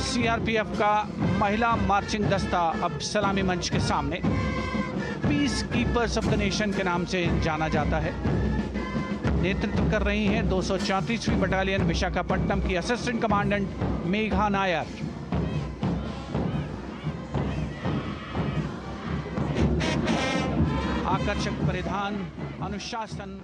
CRPF का महिला marching दस्ता अब सलामी मंच के सामने। Peace keepers of the nation के नाम से जाना जाता है। नेतृत्व कर रही हैं दो बटालियन विशाखापट्टनम की असिस्टेंट कमांडेंट मेघा नायर। आकर्षक परिधान, अनुशासन